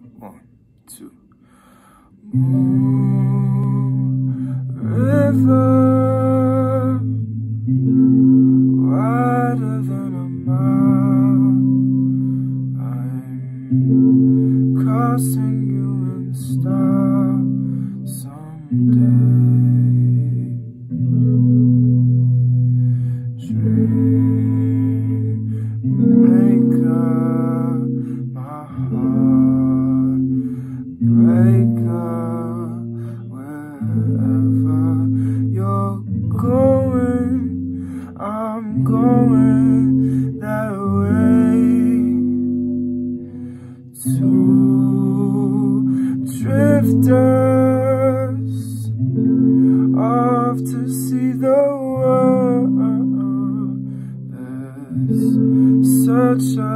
One, two. River, wider than a mile. I'm crossing you in style someday. Dream maker, my heart I'm going that way. Two drifters off to see the world. There's such a